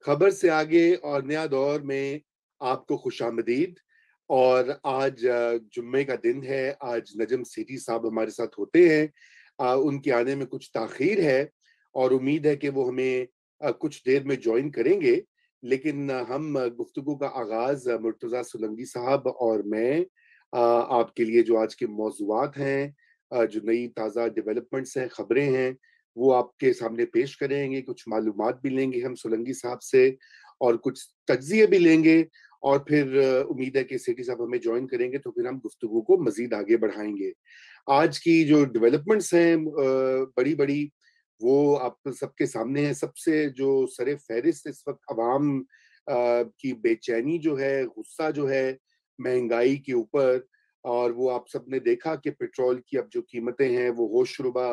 خبر سے آگے اور نیا دور میں آپ کو خوش آمدید۔ اور آج جمعے کا دن ہے، آج نجم سیٹی صاحب ہمارے ساتھ ہوتے ہیں۔ ان کے آنے میں کچھ تاخیر ہے اور امید ہے کہ وہ ہمیں کچھ دیر میں جوائن کریں گے۔ لیکن ہم گفتگو کا آغاز مرتضی سلنگی صاحب اور میں آپ کے لیے جو آج کے موضوعات ہیں جو نئی تازہ ڈیولپمنٹس ہیں، خبریں ہیں وہ آپ کے سامنے پیش کریں گے، کچھ معلومات بھی لیں گے ہم سولنگی صاحب سے اور کچھ تجزیے بھی لیں گے اور پھر امید ہے کہ سیٹی صاحب ہمیں جوائن کریں گے تو پھر ہم گفتگو کو مزید آگے بڑھائیں گے۔ آج کی جو ڈیولپمنٹس ہیں بڑی بڑی، وہ آپ سب کے سامنے ہیں۔ سب سے جو سر فہرست اس وقت عوام کی بے چینی جو ہے، غصہ جو ہے، مہنگائی کے اوپر اور وہ آپ سب نے دیکھا کہ پیٹرول کی اب جو قیمتیں ہیں، وہ ہوش ربا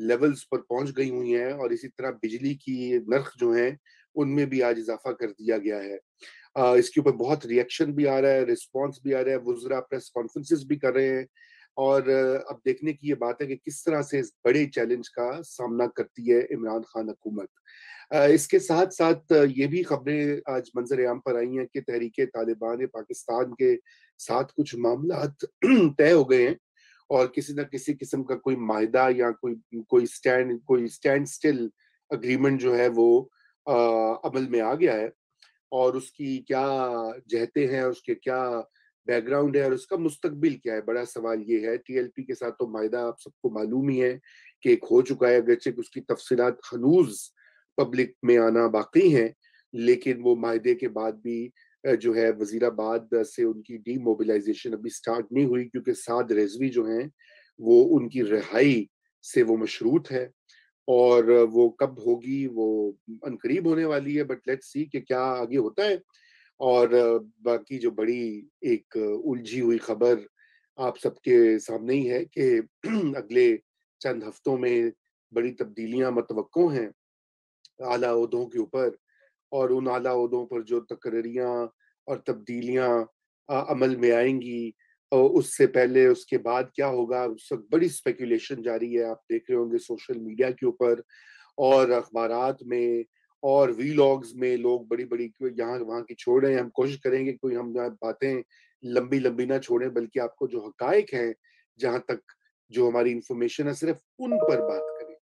لیولز پر پہنچ گئی ہوئی ہیں اور اسی طرح بجلی کی نرخ جو ہیں، ان میں بھی آج اضافہ کر دیا گیا ہے۔ اس کے اوپر بہت ریئیکشن بھی آ رہا ہے رسپانس بھی آ رہا ہے، وزرا پریس کانفرنسز بھی کر رہے ہیں۔ اور اب دیکھنے کی یہ بات ہے کہ کس طرح سے اس بڑے چیلنج کا سامنا کرتی ہے عمران خان حکومت۔ اس کے ساتھ ساتھ یہ بھی خبریں آج منظر عام پر آئی ہیں کہ تحریک طالبان پاکستان کے ساتھ کچھ معاملات طے ہو گئے ہیں۔ اور کسی نہ کسی قسم کا کوئی معاہدہ یا کوئی کوئی سٹینڈ کوئی سٹینڈ سٹل اگریمنٹ جو ہے وہ عمل میں آ گیا ہے اور اس کی کیا جہتے ہیں، اس کے کیا بیک گراؤنڈ ہے اور اس کا مستقبل کیا ہے؟ بڑا سوال یہ ہے ٹی ایل پی کے ساتھ تو معاہدہ آپ سب کو معلوم ہی ہے کہ ایک ہو چکا ہے، اگرچہ اس کی تفصیلات خنوز پبلک میں آنا باقی ہیں، لیکن وہ معاہدے کے بعد بھی جو ہے وزیر آباد سے ان کی ڈی موبلائزیشن ابھی سٹارٹ نہیں ہوئی کیونکہ سعد رضوی جو ہیں وہ ان کی رہائی سے وہ مشروط ہے اور وہ کب ہوگی وہ انقریب ہونے والی ہے بٹ لیٹ سی کہ کیا آگے ہوتا ہے اور باقی جو بڑی ایک الجھی ہوئی خبر آپ سب کے سامنے ہی ہے کہ اگلے چند ہفتوں میں بڑی تبدیلیاں متوقع ہیں اعلیٰ عہدوں کے اوپر اور ان اعلیٰ عہدوں پر جو تقرریاں اور تبدیلیاں عمل میں آئیں گی اس سے پہلے اس کے بعد کیا ہوگا؟ اس وقت بڑی اسپیکولیشن جاری ہے، آپ دیکھ رہے ہوں گے سوشل میڈیا کے اوپر، اور اخبارات میں، اور وی لاگز میں لوگ بڑی بڑی یہاں وہاں کی چھوڑ رہے ہیں۔ ہم کوشش کریں گے کوئی ہم باتیں لمبی لمبی نہ چھوڑیں، بلکہ آپ کو جو حقائق ہیں، جہاں تک جو ہماری انفارمیشن ہے، صرف ان پر بات کریں۔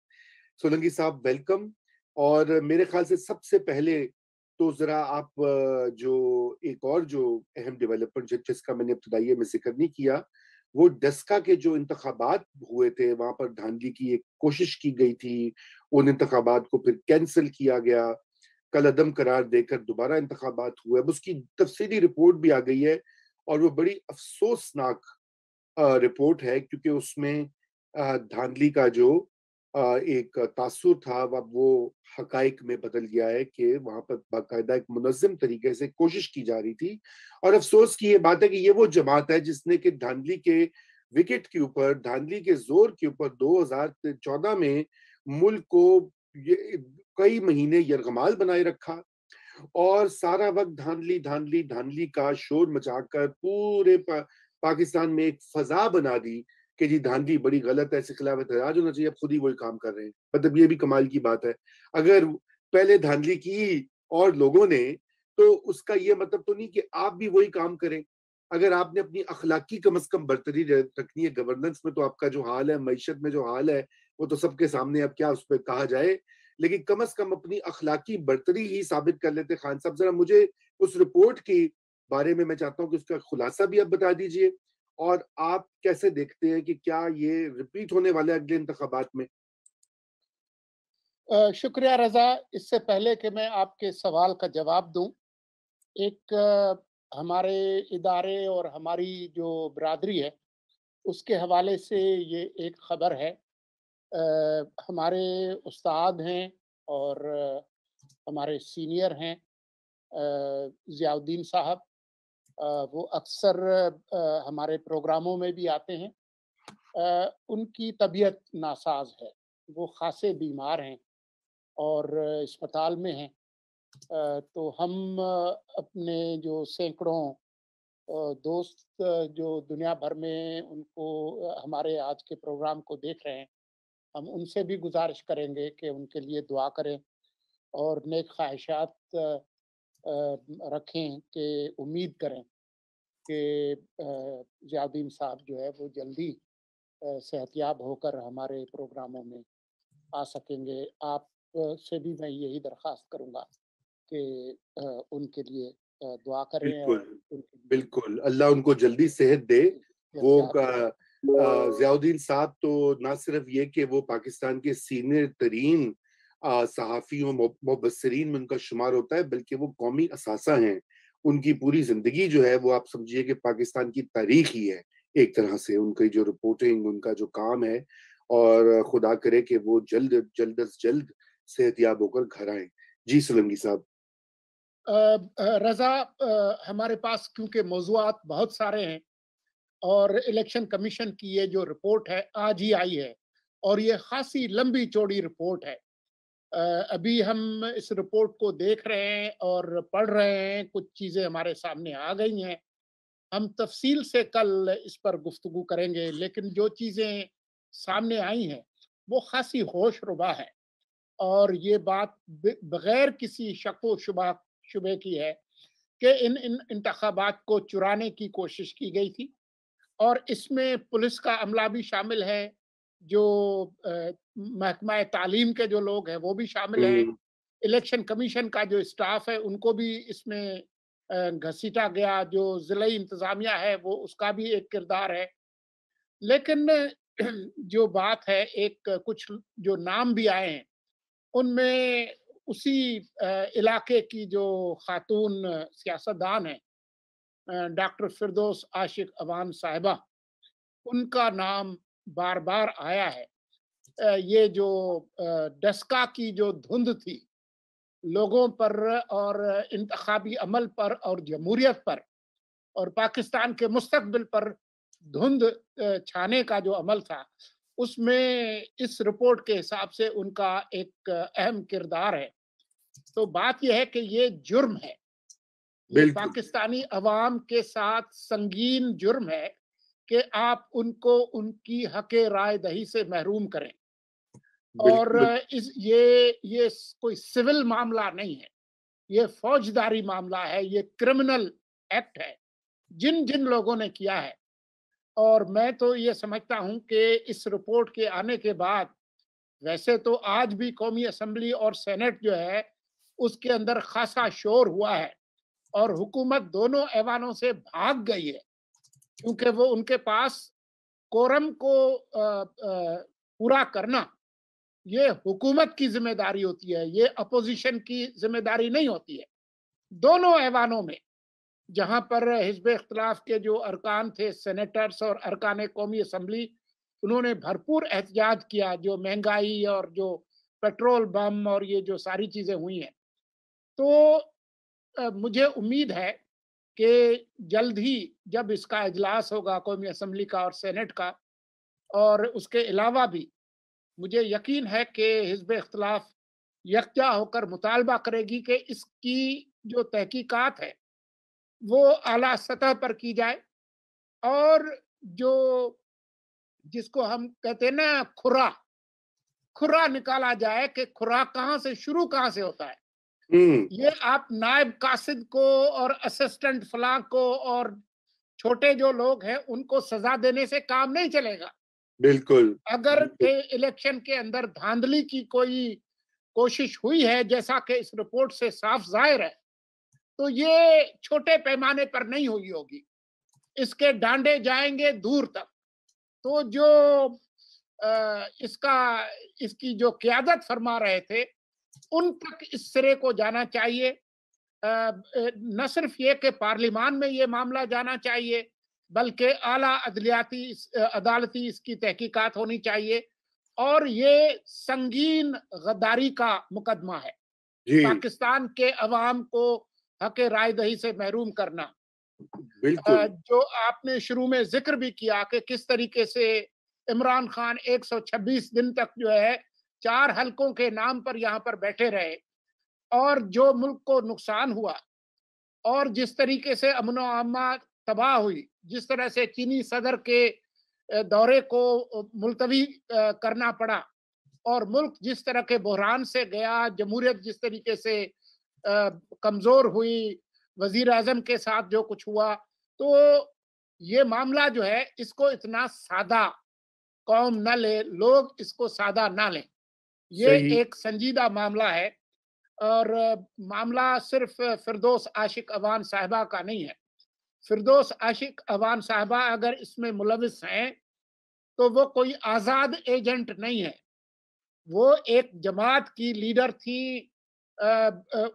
سولنگی صاحب ویلکم اور میرے خیال سے سب سے پہلے تو ذرا آپ، جو ایک اور جو اہم ڈیولپمنٹ جس کا میں نے ابتدائیے میں ذکر نہیں کیا، وہ ڈسکا کے جو انتخابات ہوئے تھے، وہاں پر دھاندلی کی ایک کوشش کی گئی تھی، ان انتخابات کو پھر کینسل کیا گیا، کل عدم قرار دے کر دوبارہ انتخابات ہوئے، اب اس کی تفصیلی رپورٹ بھی آ گئی ہے اور وہ بڑی افسوسناک رپورٹ ہے، کیونکہ اس میں دھاندلی کا جو ایک تاثر تھا وہ حقائق میں بدل گیا ہے کہ وہاں پر باقاعدہ ایک منظم طریقے سے کوشش کی جا رہی تھی۔ اور افسوس کی یہ بات ہے کہ یہ وہ جماعت ہے جس نے کہ دھاندلی کے وکٹ کے اوپر، دھاندلی کے زور کے اوپر دو ہزار چودہ میں ملک کو کئی مہینے یرغمال بنائے رکھا۔ اور سارا وقت دھاندلی دھاندلی دھاندلی کا شور مچا کر پورے پاکستان میں ایک فضا بنا دی۔ کہ جی دھاندلی بڑی غلط ہے، اس کے خلاف احتجاج ہونا چاہیے، اب خود ہی وہی کام کر رہے ہیں۔ مطلب یہ بھی کمال کی بات ہے۔ اگر پہلے دھاندلی کی اور لوگوں نے، تو اس کا یہ مطلب تو نہیں کہ آپ بھی وہی کام کریں۔ اگر آپ نے اپنی اخلاقی کم از کم برتری رکھنی ہے گورننس میں تو آپ کا جو حال ہے، معیشت میں جو حال ہے، وہ تو سب کے سامنے اب کیا اس پہ کہا جائے؟ لیکن کم از کم اپنی اخلاقی برتری ہی ثابت کر لیتے خان صاحب، ذرا مجھے اس رپورٹ کی بارے میں میں چاہتا ہوں کہ اس کا خلاصہ بھی آپ بتا دیجیے۔ اور آپ کیسے دیکھتے ہیں کہ کیا یہ ریپیٹ ہونے والے اگلے انتخابات میں؟ شکریہ رضا، اس سے پہلے کہ میں آپ کے سوال کا جواب دوں، ایک ہمارے ادارے اور ہماری جو برادری ہے، اس کے حوالے سے یہ ایک خبر ہے۔ ہمارے استاد ہیں اور ہمارے سینئر ہیں ضیاء الدین صاحب۔ وہ اکثر ہمارے پروگراموں میں بھی آتے ہیں۔ ان کی طبیعت ناساز ہے، وہ خاصے بیمار ہیں اور اسپتال میں ہیں۔ تو ہم اپنے جو سینکڑوں دوست، جو دنیا بھر میں ان کو، ہمارے آج کے پروگرام کو دیکھ رہے ہیں، ہم ان سے بھی گزارش کریں گے کہ ان کے لیے دعا کریں اور نیک خواہشات رکھیں کہ امید کریں کہ ضیاءدین صاحب جو ہے وہ جلدی صحت یاب ہو کر ہمارے پروگراموں میں آ سکیں گے۔ آپ سے بھی میں یہی درخواست کروں گا کہ ان کے لیے دعا کریں بالکل بالکل۔ اللہ ان کو جلدی صحت دے۔ وہ ضیاء الدین صاحب تو نہ صرف یہ کہ وہ پاکستان کے سینئر ترین صحافیوں مبصرین میں ان کا شمار ہوتا ہے، بلکہ وہ قومی اثاثہ ہیں۔ ان کی پوری زندگی جو ہے، وہ آپ سمجھیے کہ پاکستان کی تاریخ ہی ہے، ایک طرح سے۔ ان کی جو رپورٹنگ ان کا جو کام ہے، اور خدا کرے کہ وہ جلد جلد از جلد صحت یاب ہو کر گھر آئیں۔ جی سلنگی صاحب۔ رضا ہمارے پاس کیونکہ موضوعات بہت سارے ہیں، اور الیکشن کمیشن کی یہ جو رپورٹ ہے، آج ہی آئی ہے، اور یہ خاصی لمبی چوڑی رپورٹ ہے۔ ابھی ہم اس رپورٹ کو دیکھ رہے ہیں اور پڑھ رہے ہیں، کچھ چیزیں ہمارے سامنے آ گئی ہیں۔ ہم تفصیل سے کل اس پر گفتگو کریں گے، لیکن جو چیزیں سامنے آئی ہیں، وہ خاصی ہوش ربا ہے اور یہ بات بغیر کسی شک و شبہ، شبے کی ہے کہ ان ان انتخابات کو چرانے کی کوشش کی گئی تھی۔ اور اس میں پولیس کا عملہ بھی شامل ہے۔ جو محکمہ تعلیم کے جو لوگ ہیں وہ بھی شامل ہیں۔ الیکشن کمیشن کا جو اسٹاف ہے ان کو بھی اس میں گھسیٹا گیا۔ جو ضلعی انتظامیہ ہے وہ اس کا بھی ایک کردار ہے۔ لیکن جو بات ہے ایک کچھ جو نام بھی آئے ہیں ان میں اسی علاقے کی جو خاتون سیاستدان ہیں ڈاکٹر فردوس عاشق اوان صاحبہ ان کا نام بار بار آیا ہے۔ یہ جو ڈسکا کی جو دھند تھی لوگوں پر اور انتخابی عمل پر اور جمہوریت پر اور پاکستان کے مستقبل پر دھند چھانے کا جو عمل تھا اس میں اس رپورٹ کے حساب سے ان کا ایک اہم کردار ہے۔ تو بات یہ ہے کہ یہ جرم ہے۔ پاکستانی عوام کے ساتھ سنگین جرم ہے۔ کہ آپ ان کو ان کی حق رائے دہی سے محروم کریں۔ اور اس یہ یہ کوئی سول معاملہ نہیں ہے۔ یہ فوجداری معاملہ ہے یہ کرمنل ایکٹ ہے۔ جن جن لوگوں نے کیا ہے۔ اور میں تو یہ سمجھتا ہوں کہ اس رپورٹ کے آنے کے بعد ویسے تو آج بھی قومی اسمبلی اور سینٹ جو ہے اس کے اندر خاصا شور ہوا ہے اور حکومت دونوں ایوانوں سے بھاگ گئی ہے۔ کیونکہ وہ، ان کے پاس کورم کو پورا کرنا، یہ حکومت کی ذمہ داری ہوتی ہے، یہ اپوزیشن کی ذمہ داری نہیں ہوتی ہے۔ دونوں ایوانوں میں، جہاں پر حزب اختلاف کے جو ارکان تھے، سینیٹرز اور ارکان قومی اسمبلی، انہوں نے بھرپور احتجاج کیا، جو مہنگائی اور جو پیٹرول بم اور یہ جو ساری چیزیں ہوئی ہیں۔ تو مجھے امید ہے کہ جلد ہی جب اس کا اجلاس ہوگا قومی اسمبلی کا اور سینٹ کا اور اس کے علاوہ بھی، مجھے یقین ہے کہ حزب اختلاف یکجا ہو کر مطالبہ کرے گی کہ اس کی جو تحقیقات ہے وہ اعلیٰ سطح پر کی جائے اور جو جس کو ہم کہتے ہیں نا کھرا کھرا نکالا جائے کہ کھرا کہاں سے، شروع کہاں سے ہوتا ہے؟ یہ آپ نائب قاصد کو اور اسسٹنٹ فلاں کو اور چھوٹے جو لوگ ہیں ان کو سزا دینے سے کام نہیں چلے گا۔ بالکل۔ اگر الیکشن کے اندر دھاندلی کی کوئی کوشش ہوئی ہے جیسا کہ اس رپورٹ سے صاف ظاہر ہے تو یہ چھوٹے پیمانے پر نہیں ہوئی ہوگی۔ اس کے ڈانڈے جائیں گے دور تک۔ تو جو اس کا اس کی جو قیادت فرما رہے تھے ان تک اس سرے کو جانا چاہیے۔ نہ صرف یہ کہ پارلیمان میں یہ معاملہ جانا چاہیے بلکہ اعلیٰ عدلیاتی عدالتی اس کی تحقیقات ہونی چاہیے۔ اور یہ سنگین غداری کا مقدمہ ہے۔ جی۔ پاکستان کے عوام کو حق رائے دہی سے محروم کرنا۔ جو آپ نے شروع میں ذکر بھی کیا کہ کس طریقے سے عمران خان ایک سو چھبیس دن تک جو ہے چار حلقوں کے نام پر یہاں پر بیٹھے رہے اور جو ملک کو نقصان ہوا اور جس طریقے سے امن و عامہ تباہ ہوئی، جس طرح سے چینی صدر کے دورے کو ملتوی کرنا پڑا اور ملک جس طرح کے بحران سے گیا، جمہوریت جس طریقے سے کمزور ہوئی، وزیر اعظم کے ساتھ جو کچھ ہوا، تو یہ معاملہ جو ہے، اس کو اتنا سادہ قوم نہ لے، لوگ اس کو سادہ نہ لیں۔ یہ ایک سنجیدہ معاملہ ہے اور معاملہ صرف فردوس عاشق اوان صاحبہ کا نہیں ہے۔ فردوس عاشق اوان صاحبہ اگر اس میں ملوث ہیں تو وہ کوئی آزاد ایجنٹ نہیں ہے۔ وہ ایک جماعت کی لیڈر تھی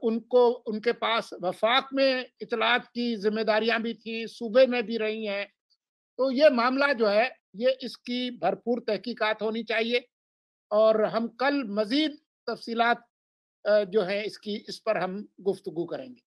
ان کو ان کے پاس وفاق میں اطلاعات کی ذمہ داریاں بھی تھیں صوبے میں بھی رہی ہیں۔ تو یہ معاملہ جو ہے یہ اس کی بھرپور تحقیقات ہونی چاہیے۔ اور ہم کل مزید تفصیلات جو ہیں اس کی، اس پر ہم گفتگو کریں گے۔